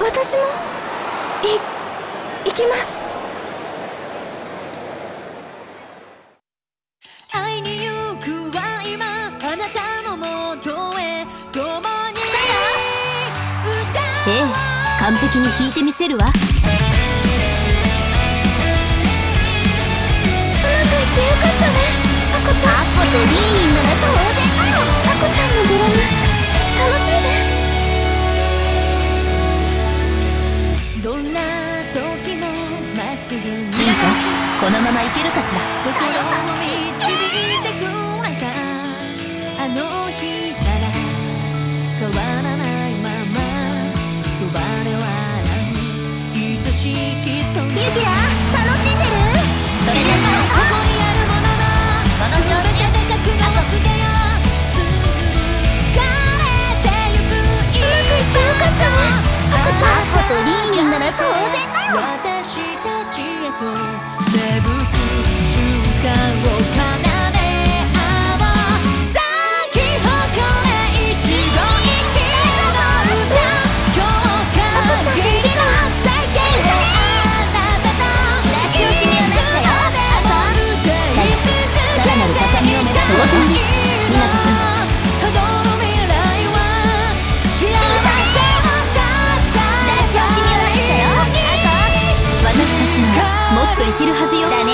私もい行きます。会いにくは今あなたの共に完璧に弾いてみせるわこのままいけるかしら？心を導いてくれた。あの日。セブンもっといけるはずよ。